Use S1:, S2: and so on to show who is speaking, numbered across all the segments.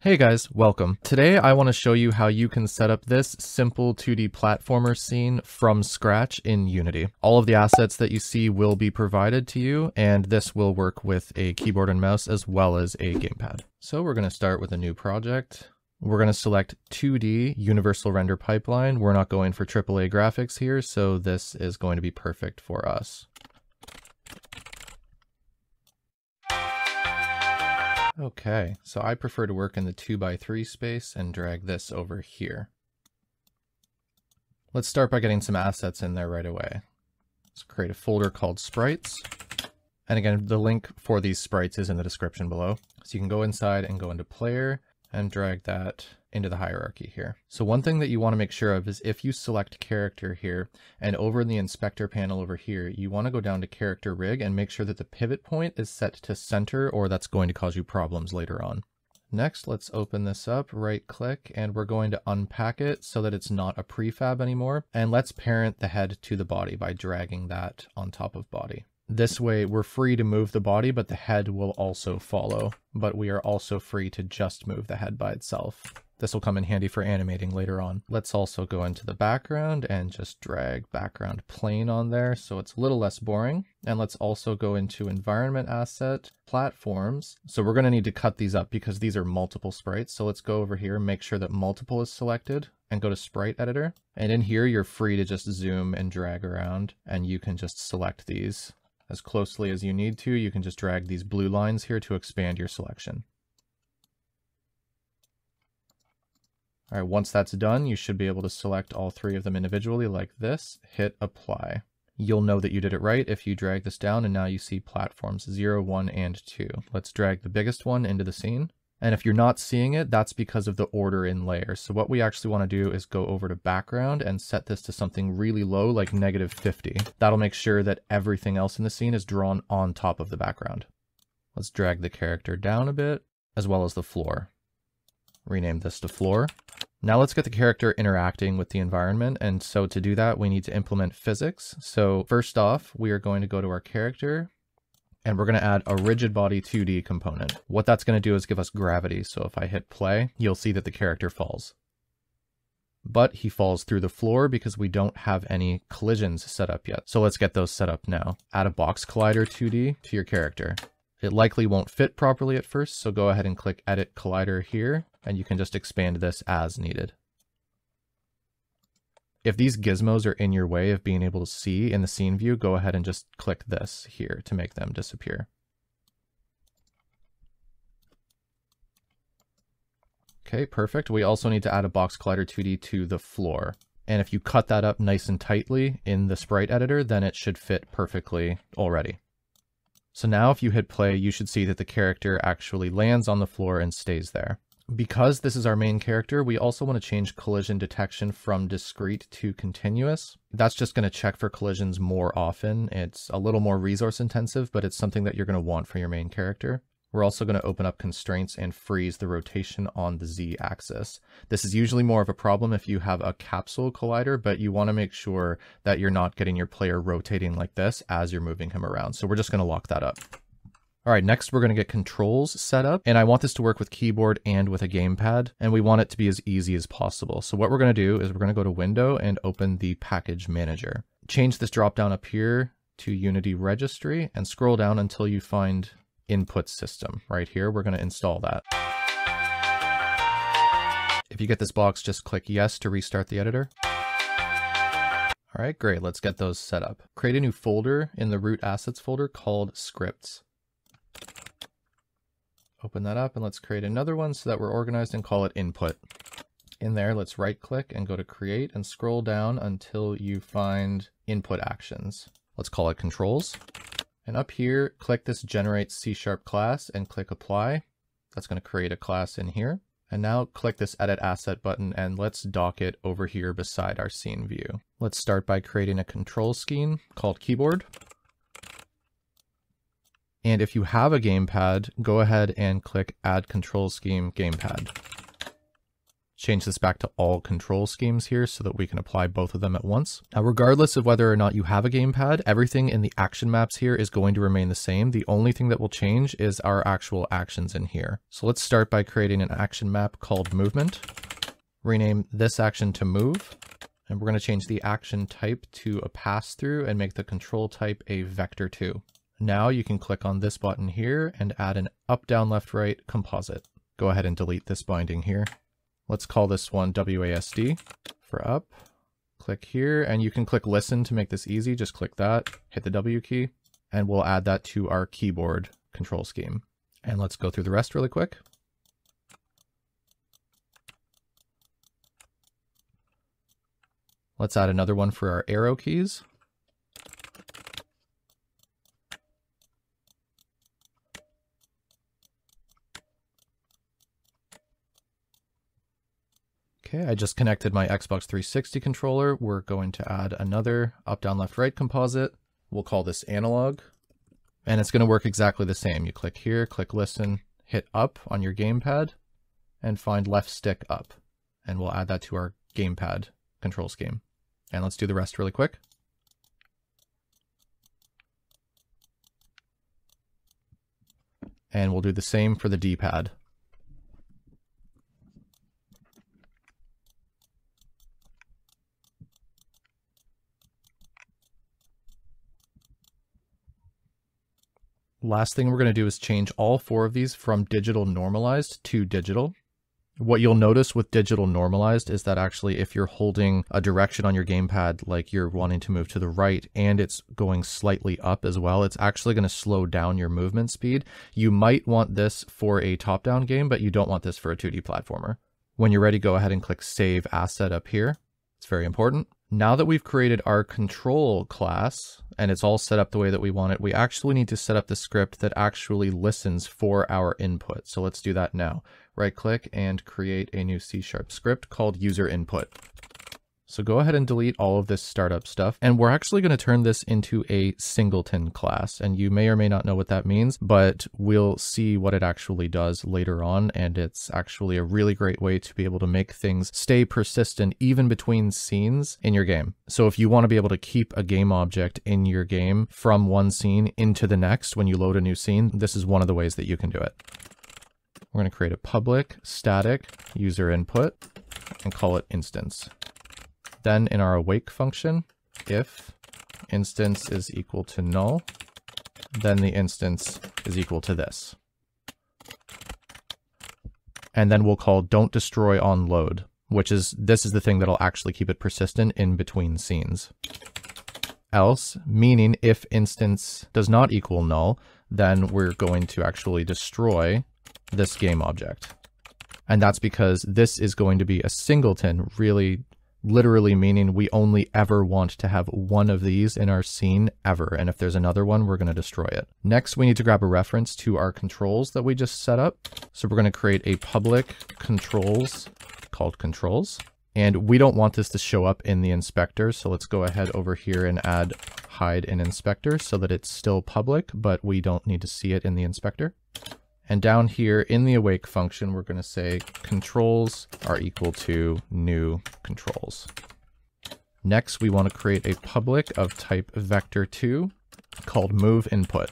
S1: Hey guys, welcome. Today I want to show you how you can set up this simple 2D platformer scene from scratch in Unity. All of the assets that you see will be provided to you, and this will work with a keyboard and mouse as well as a gamepad. So we're going to start with a new project. We're going to select 2D Universal Render Pipeline. We're not going for AAA graphics here, so this is going to be perfect for us. Okay, so I prefer to work in the 2x3 space and drag this over here. Let's start by getting some assets in there right away. Let's create a folder called sprites. And again, the link for these sprites is in the description below. So you can go inside and go into player and drag that into the hierarchy here. So one thing that you want to make sure of is if you select character here and over in the inspector panel over here, you want to go down to character rig and make sure that the pivot point is set to center or that's going to cause you problems later on. Next, let's open this up, right click, and we're going to unpack it so that it's not a prefab anymore. And let's parent the head to the body by dragging that on top of body. This way we're free to move the body, but the head will also follow. But we are also free to just move the head by itself. This will come in handy for animating later on. Let's also go into the background and just drag background plane on there so it's a little less boring. And let's also go into environment asset, platforms. So we're going to need to cut these up because these are multiple sprites. So let's go over here, make sure that multiple is selected and go to sprite editor. And in here, you're free to just zoom and drag around and you can just select these as closely as you need to. You can just drag these blue lines here to expand your selection. All right, once that's done, you should be able to select all three of them individually like this, hit apply. You'll know that you did it right if you drag this down and now you see platforms 0, 1, and 2. Let's drag the biggest one into the scene. And if you're not seeing it, that's because of the order in layers. So what we actually want to do is go over to background and set this to something really low, like negative 50. That'll make sure that everything else in the scene is drawn on top of the background. Let's drag the character down a bit, as well as the floor. Rename this to floor. Now let's get the character interacting with the environment. And so to do that, we need to implement physics. So first off, we are going to go to our character and we're going to add a rigid body 2D component. What that's going to do is give us gravity. So if I hit play, you'll see that the character falls. But he falls through the floor because we don't have any collisions set up yet. So let's get those set up now. Add a box collider 2D to your character. It likely won't fit properly at first, so go ahead and click Edit Collider here, and you can just expand this as needed. If these gizmos are in your way of being able to see in the scene view, go ahead and just click this here to make them disappear. Okay, perfect. We also need to add a box collider 2D to the floor. And if you cut that up nice and tightly in the sprite editor, then it should fit perfectly already. So now if you hit play, you should see that the character actually lands on the floor and stays there. Because this is our main character, we also want to change collision detection from discrete to continuous. That's just going to check for collisions more often. It's a little more resource intensive, but it's something that you're going to want for your main character. We're also going to open up constraints and freeze the rotation on the z-axis. This is usually more of a problem if you have a capsule collider, but you want to make sure that you're not getting your player rotating like this as you're moving him around. So we're just going to lock that up. All right, next we're going to get controls set up, and I want this to work with keyboard and with a gamepad, and we want it to be as easy as possible. So what we're going to do is we're going to go to Window and open the Package Manager. Change this drop down up here to Unity Registry and scroll down until you find Input System. Right here, we're going to install that. If you get this box, just click Yes to restart the editor. All right, great. Let's get those set up. Create a new folder in the root assets folder called scripts. Open that up and let's create another one so that we're organized and call it input. In there, let's right click and go to create and scroll down until you find input actions. Let's call it controls. And up here, click this generate C sharp class and click apply. That's going to create a class in here. And now click this edit asset button and let's dock it over here beside our scene view. Let's start by creating a control scheme called keyboard. And if you have a gamepad, go ahead and click Add Control Scheme Gamepad. change this back to all control schemes here so that we can apply both of them at once. Now, regardless of whether or not you have a gamepad, everything in the action maps here is going to remain the same. The only thing that will change is our actual actions in here. So let's start by creating an action map called movement. Rename this action to move. And we're going to change the action type to a pass through and make the control type a vector 2. Now you can click on this button here and add an up, down, left, right composite. Go ahead and delete this binding here. Let's call this one WASD for up. Click here and you can click listen to make this easy. Just click that, hit the W key, and we'll add that to our keyboard control scheme. And let's go through the rest really quick. Let's add another one for our arrow keys. Okay, I just connected my Xbox 360 controller. We're going to add another up, down, left, right composite. We'll call this analog. And it's going to work exactly the same. You click here, click listen, hit up on your gamepad, and find left stick up. And we'll add that to our gamepad control scheme. And let's do the rest really quick. And we'll do the same for the D-pad. Last thing we're going to do is change all four of these from digital normalized to digital. What you'll notice with digital normalized is that actually if you're holding a direction on your gamepad, like you're wanting to move to the right and it's going slightly up as well, it's actually going to slow down your movement speed. You might want this for a top-down game, but you don't want this for a 2D platformer. When you're ready, go ahead and click Save Asset up here. It's very important. Now that we've created our control class and it's all set up the way that we want it, we actually need to set up the script that actually listens for our input. So let's do that now. Right click and create a new C sharp script called user input. So go ahead and delete all of this startup stuff. And we're actually going to turn this into a singleton class. And you may or may not know what that means, but we'll see what it actually does later on. And it's actually a really great way to be able to make things stay persistent even between scenes in your game. So if you want to be able to keep a game object in your game from one scene into the next when you load a new scene, this is one of the ways that you can do it. We're going to create a public static user input and call it instance. Then in our awake function, if instance is equal to null, then the instance is equal to this. And then we'll call don't destroy on load, which is, this is the thing that'll actually keep it persistent in between scenes. Else, meaning if instance does not equal null, then we're going to actually destroy this game object. And that's because this is going to be a singleton, really literally meaning we only ever want to have one of these in our scene ever. And if there's another one, we're going to destroy it. Next, we need to grab a reference to our controls that we just set up. So we're going to create a public controls called controls. And we don't want this to show up in the inspector. So let's go ahead over here and add hide in inspector so that it's still public, but we don't need to see it in the inspector. And down here in the awake function, we're going to say controls are equal to new controls. Next, we want to create a public of type vector2 called move input.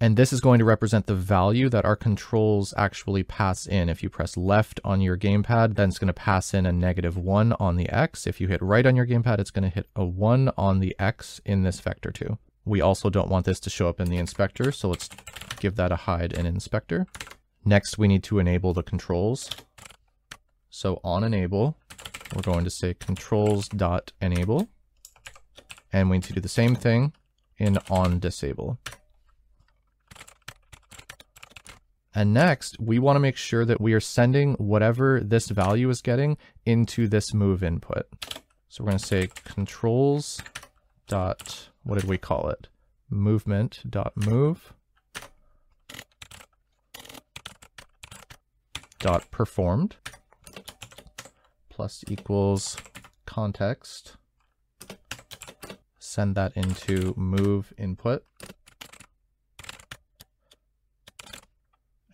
S1: And this is going to represent the value that our controls actually pass in. If you press left on your gamepad, then it's going to pass in a negative 1 on the x. If you hit right on your gamepad, it's going to hit a 1 on the x in this vector2. We also don't want this to show up in the inspector, so let's give that a hide in inspector. Next, we need to enable the controls. So on enable, we're going to say controls.enable. And we need to do the same thing in on disable. And next, we want to make sure that we are sending whatever this value is getting into this move input. So we're going to say controls dot what did we call it? Movement dot move dot performed plus equals context. Send that into move input.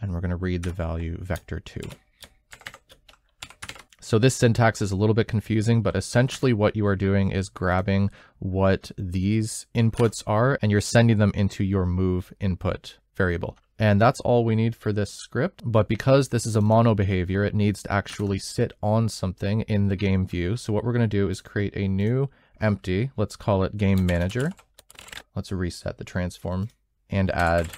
S1: And we're going to read the value vector2. So this syntax is a little bit confusing, but essentially what you are doing is grabbing what these inputs are and you're sending them into your move input variable. And that's all we need for this script. But because this is a MonoBehaviour, it needs to actually sit on something in the game view. So what we're going to do is create a new empty, let's call it game manager. Let's reset the transform and add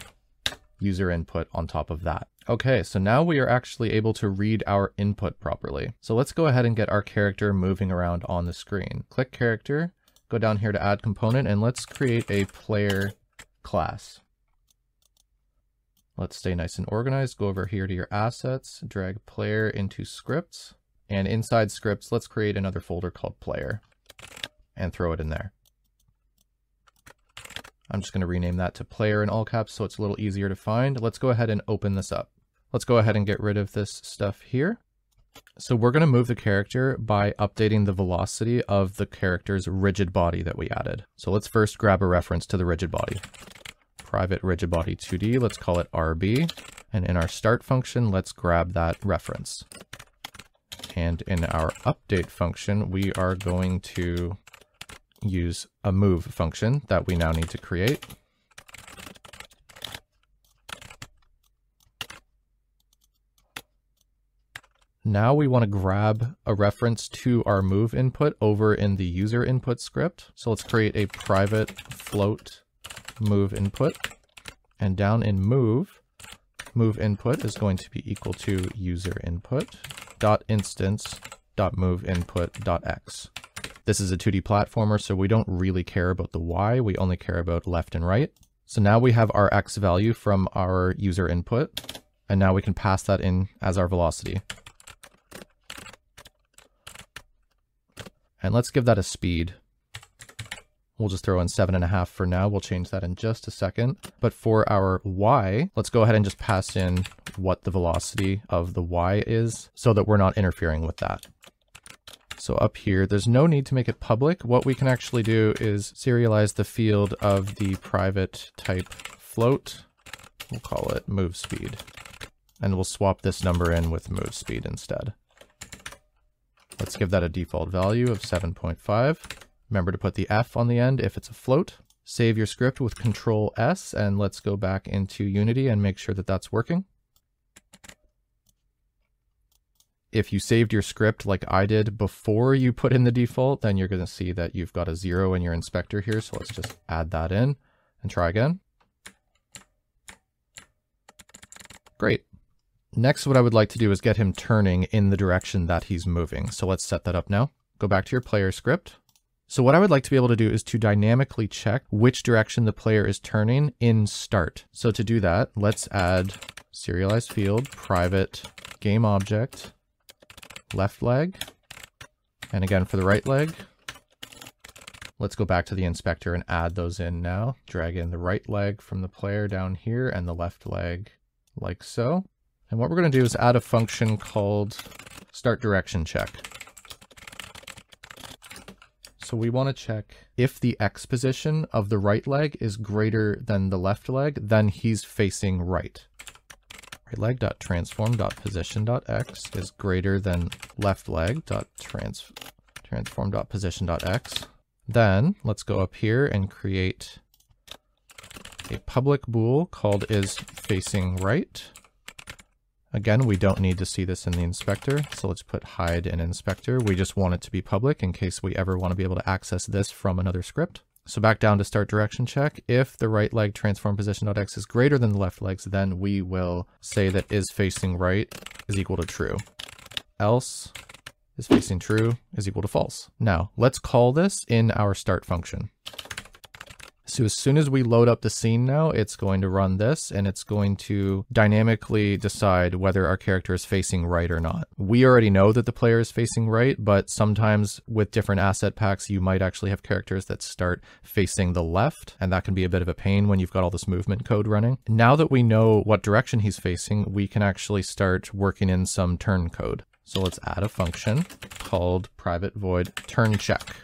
S1: user input on top of that. Okay, so now we are actually able to read our input properly. So let's go ahead and get our character moving around on the screen. Click character, go down here to add component, and let's create a player class. Let's stay nice and organized. Go over here to your assets, drag player into scripts, and inside scripts, let's create another folder called player and throw it in there. I'm just going to rename that to player in all caps so it's a little easier to find. Let's go ahead and open this up. Let's go ahead and get rid of this stuff here. So we're going to move the character by updating the velocity of the character's rigid body that we added. So let's first grab a reference to the rigid body private rigid body 2D, let's call it RB. And in our start function, let's grab that reference. And in our update function, we are going to use a move function that we now need to create. Now we want to grab a reference to our move input over in the user input script. So let's create a private float move input. And down in move, move input is going to be equal to user input dot instance dot move input dot x. This is a 2D platformer, so we don't really care about the y, we only care about left and right. So now we have our x value from our user input, and now we can pass that in as our velocity. And let's give that a speed. We'll just throw in seven and a half for now. We'll change that in just a second. But for our y, let's go ahead and just pass in what the velocity of the y is so that we're not interfering with that. So up here, there's no need to make it public. What we can actually do is serialize the field of the private type float. We'll call it move speed. And we'll swap this number in with move speed instead. Let's give that a default value of 7.5. Remember to put the F on the end if it's a float. Save your script with Control S and let's go back into Unity and make sure that that's working. If you saved your script like I did before you put in the default, then you're going to see that you've got a zero in your inspector here. So let's just add that in and try again. Great. Next, what I would like to do is get him turning in the direction that he's moving. So let's set that up now. Go back to your player script, so what I would like to be able to do is to dynamically check which direction the player is turning in start. So to do that, let's add serialized field, private game object, left leg. And again, for the right leg, let's go back to the inspector and add those in now. Drag in the right leg from the player down here and the left leg like so. And what we're going to do is add a function called start direction check. So we want to check if the x position of the right leg is greater than the left leg, then he's facing right. Right leg dot transform dot position dot x is greater than left leg dot trans transform dot position dot x. Then let's go up here and create a public bool called is facing right. Again, we don't need to see this in the inspector, so let's put hide in inspector. We just want it to be public in case we ever want to be able to access this from another script. So back down to start direction check. If the right leg transform position.x is greater than the left legs, then we will say that is facing right is equal to true. Else is facing true is equal to false. Now let's call this in our start function. So as soon as we load up the scene now, it's going to run this and it's going to dynamically decide whether our character is facing right or not. We already know that the player is facing right, but sometimes with different asset packs, you might actually have characters that start facing the left, and that can be a bit of a pain when you've got all this movement code running. Now that we know what direction he's facing, we can actually start working in some turn code. So let's add a function called private void turn check.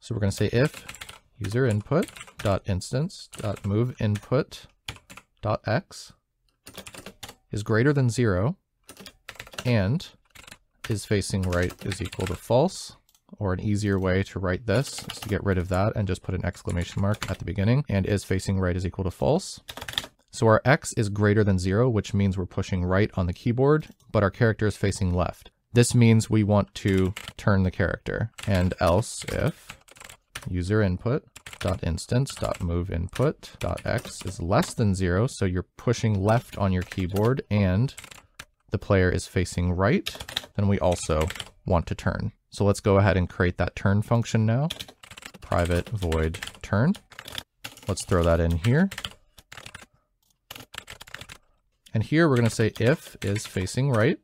S1: So we're going to say if user input dot instance dot move input dot x is greater than zero and is facing right is equal to false. Or an easier way to write this is to get rid of that and just put an exclamation mark at the beginning. And is facing right is equal to false. So our x is greater than zero, which means we're pushing right on the keyboard, but our character is facing left. This means we want to turn the character. And else if user input dot instance dot move input dot x is less than zero, so you're pushing left on your keyboard and the player is facing right, then we also want to turn. So let's go ahead and create that turn function now. Private void turn. Let's throw that in here. And here we're going to say if is facing right.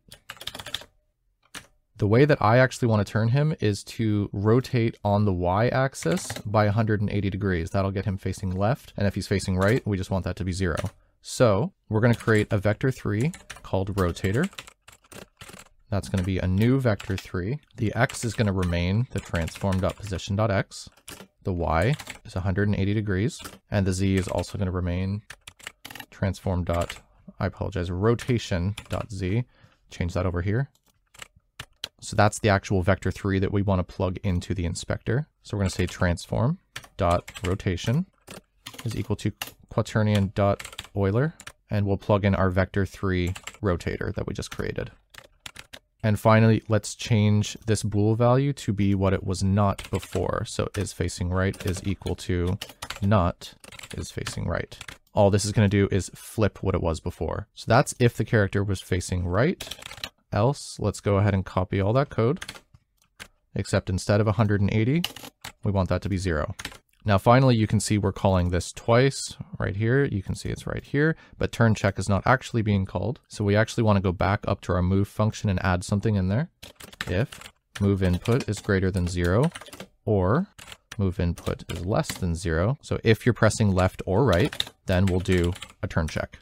S1: The way that I actually want to turn him is to rotate on the y-axis by 180 degrees. That'll get him facing left. And if he's facing right, we just want that to be zero. So we're going to create a vector 3 called rotator. That's going to be a new vector 3. The x is going to remain the transform.position.x. The y is 180 degrees. And the z is also going to remain transform. I apologize, rotation.z. Change that over here. So that's the actual vector 3 that we want to plug into the inspector. So we're going to say transform dot rotation is equal to quaternion dot Euler, and we'll plug in our vector 3 rotator that we just created. And finally, let's change this bool value to be what it was not before. So is facing right is equal to not is facing right. All this is going to do is flip what it was before. So that's if the character was facing right else, let's go ahead and copy all that code, except instead of 180, we want that to be zero. Now finally, you can see we're calling this twice right here. You can see it's right here, but turn check is not actually being called. So we actually want to go back up to our move function and add something in there. If move input is greater than zero, or move input is less than zero. So if you're pressing left or right, then we'll do a turn check.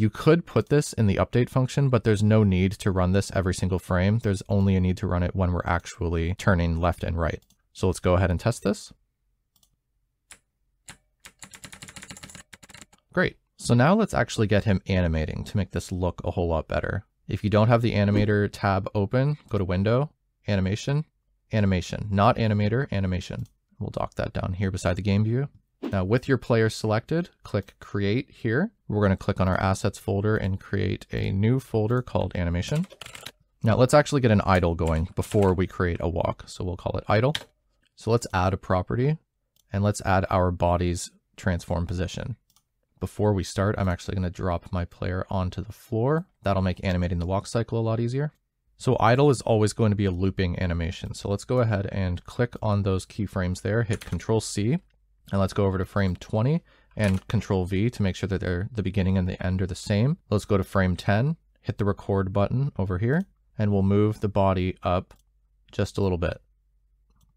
S1: You could put this in the update function, but there's no need to run this every single frame. There's only a need to run it when we're actually turning left and right. So let's go ahead and test this. Great. So now let's actually get him animating to make this look a whole lot better. If you don't have the animator tab open, go to window, animation, animation, not animator, animation. We'll dock that down here beside the game view. Now with your player selected, click create here. We're going to click on our assets folder and create a new folder called animation. Now let's actually get an idle going before we create a walk. So we'll call it idle. So let's add a property and let's add our body's transform position. Before we start, I'm actually going to drop my player onto the floor. That'll make animating the walk cycle a lot easier. So idle is always going to be a looping animation. So let's go ahead and click on those keyframes there, hit Control C, and let's go over to frame 20 and Control V to make sure that they're the beginning and the end are the same. Let's go to frame 10, hit the record button over here, and we'll move the body up just a little bit.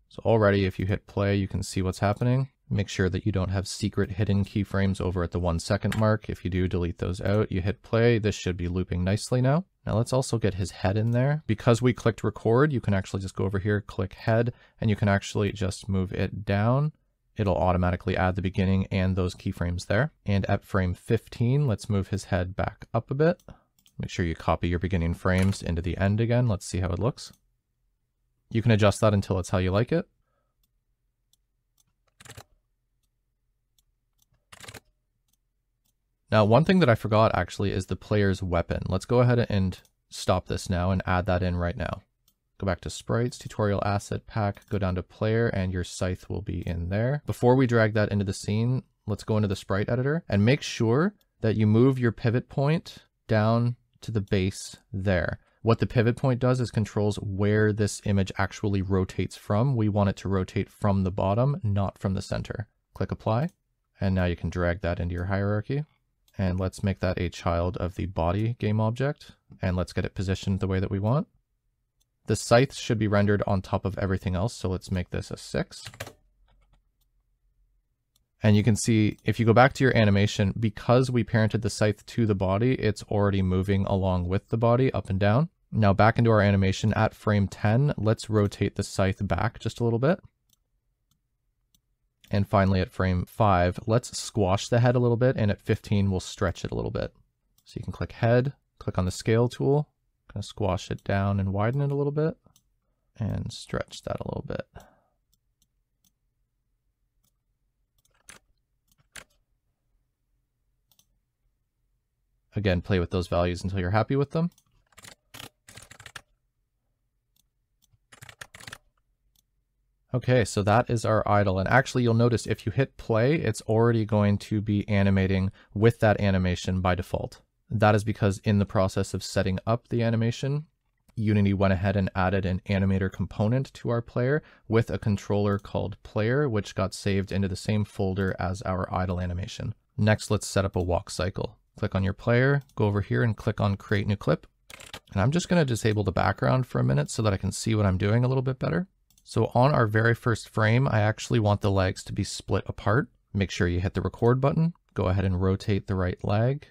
S1: So already if you hit play, you can see what's happening. Make sure that you don't have secret hidden keyframes over at the one second mark. If you do, delete those out. You hit play, this should be looping nicely now. Now let's also get his head in there. Because we clicked record, you can actually just go over here, click head, and you can actually just move it down it'll automatically add the beginning and those keyframes there. And at frame 15, let's move his head back up a bit. Make sure you copy your beginning frames into the end again. Let's see how it looks. You can adjust that until it's how you like it. Now, one thing that I forgot actually is the player's weapon. Let's go ahead and stop this now and add that in right now. Go back to sprites, tutorial asset pack, go down to player, and your scythe will be in there. Before we drag that into the scene, let's go into the sprite editor and make sure that you move your pivot point down to the base there. What the pivot point does is controls where this image actually rotates from. We want it to rotate from the bottom, not from the center. Click apply, and now you can drag that into your hierarchy. And let's make that a child of the body game object, and let's get it positioned the way that we want. The scythe should be rendered on top of everything else, so let's make this a 6. And you can see, if you go back to your animation, because we parented the scythe to the body, it's already moving along with the body up and down. Now back into our animation at frame 10, let's rotate the scythe back just a little bit. And finally at frame 5, let's squash the head a little bit, and at 15 we'll stretch it a little bit. So you can click head, click on the scale tool, Gonna squash it down and widen it a little bit and stretch that a little bit. Again, play with those values until you're happy with them. Okay, so that is our idle. And actually you'll notice if you hit play, it's already going to be animating with that animation by default. That is because in the process of setting up the animation, Unity went ahead and added an animator component to our player with a controller called player, which got saved into the same folder as our idle animation. Next, let's set up a walk cycle. Click on your player, go over here and click on create new clip. And I'm just gonna disable the background for a minute so that I can see what I'm doing a little bit better. So on our very first frame, I actually want the legs to be split apart. Make sure you hit the record button. Go ahead and rotate the right leg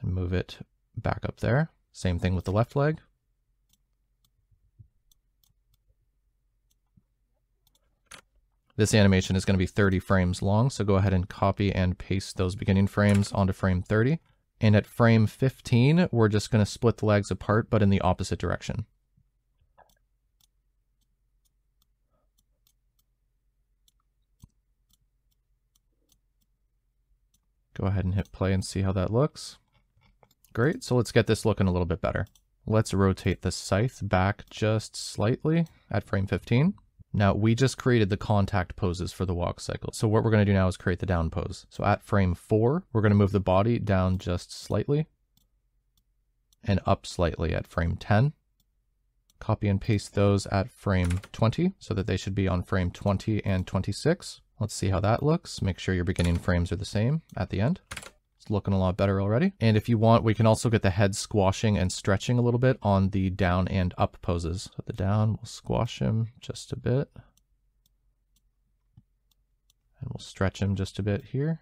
S1: and move it back up there. Same thing with the left leg. This animation is going to be 30 frames long, so go ahead and copy and paste those beginning frames onto frame 30. And at frame 15, we're just going to split the legs apart, but in the opposite direction. Go ahead and hit play and see how that looks. Great, so let's get this looking a little bit better. Let's rotate the scythe back just slightly at frame 15. Now we just created the contact poses for the walk cycle. So what we're gonna do now is create the down pose. So at frame four, we're gonna move the body down just slightly and up slightly at frame 10. Copy and paste those at frame 20 so that they should be on frame 20 and 26. Let's see how that looks. Make sure your beginning frames are the same at the end. Looking a lot better already. And if you want, we can also get the head squashing and stretching a little bit on the down and up poses. So the down, we'll squash him just a bit. And we'll stretch him just a bit here.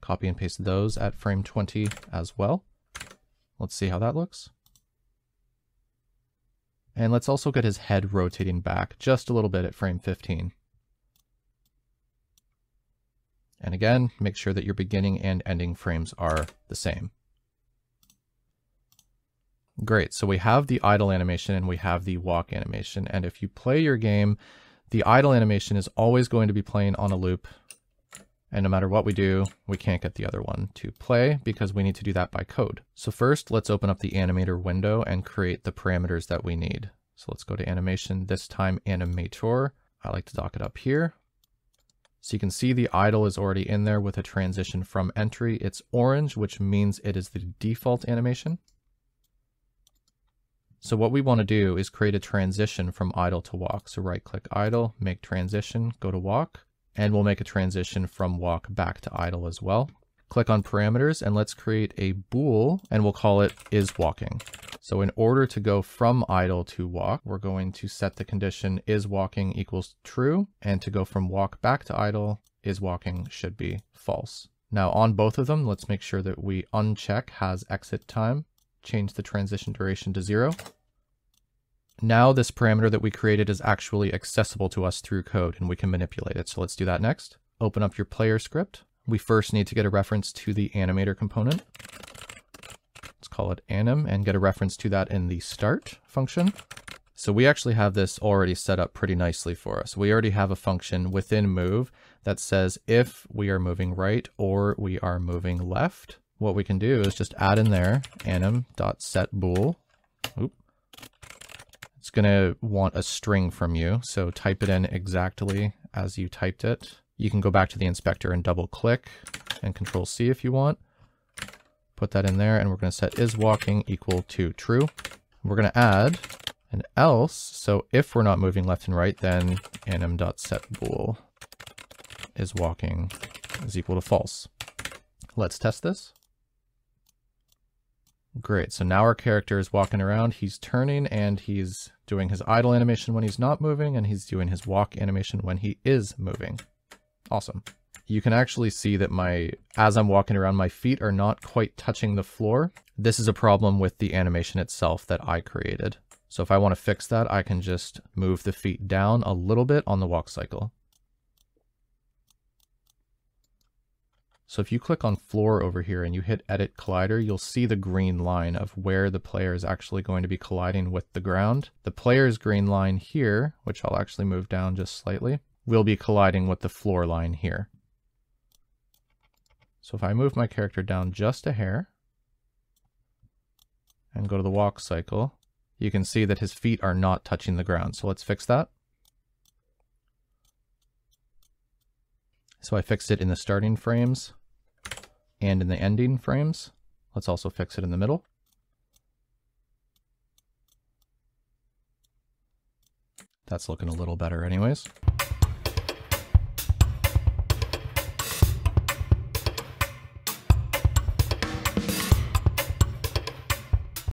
S1: Copy and paste those at frame 20 as well. Let's see how that looks. And let's also get his head rotating back just a little bit at frame 15. And again, make sure that your beginning and ending frames are the same. Great, so we have the idle animation and we have the walk animation. And if you play your game, the idle animation is always going to be playing on a loop and no matter what we do, we can't get the other one to play because we need to do that by code. So first, let's open up the animator window and create the parameters that we need. So let's go to animation, this time animator. I like to dock it up here. So you can see the idle is already in there with a transition from entry. It's orange, which means it is the default animation. So what we want to do is create a transition from idle to walk. So right click idle, make transition, go to walk and we'll make a transition from walk back to idle as well. Click on parameters and let's create a bool and we'll call it is walking. So in order to go from idle to walk, we're going to set the condition is walking equals true and to go from walk back to idle is walking should be false. Now on both of them, let's make sure that we uncheck has exit time, change the transition duration to zero, now this parameter that we created is actually accessible to us through code and we can manipulate it. So let's do that next. Open up your player script. We first need to get a reference to the animator component. Let's call it anim and get a reference to that in the start function. So we actually have this already set up pretty nicely for us. We already have a function within move that says if we are moving right or we are moving left, what we can do is just add in there anim.setBool. It's going to want a string from you, so type it in exactly as you typed it. You can go back to the inspector and double click and control C if you want. Put that in there and we're going to set is walking equal to true. We're going to add an else, so if we're not moving left and right, then anim.setBool is walking is equal to false. Let's test this. Great, so now our character is walking around, he's turning and he's doing his idle animation when he's not moving and he's doing his walk animation when he is moving. Awesome. You can actually see that my, as I'm walking around, my feet are not quite touching the floor. This is a problem with the animation itself that I created. So if I want to fix that, I can just move the feet down a little bit on the walk cycle. So if you click on floor over here and you hit edit collider, you'll see the green line of where the player is actually going to be colliding with the ground. The player's green line here, which I'll actually move down just slightly, will be colliding with the floor line here. So if I move my character down just a hair and go to the walk cycle, you can see that his feet are not touching the ground. So let's fix that. So I fixed it in the starting frames and in the ending frames. Let's also fix it in the middle. That's looking a little better anyways.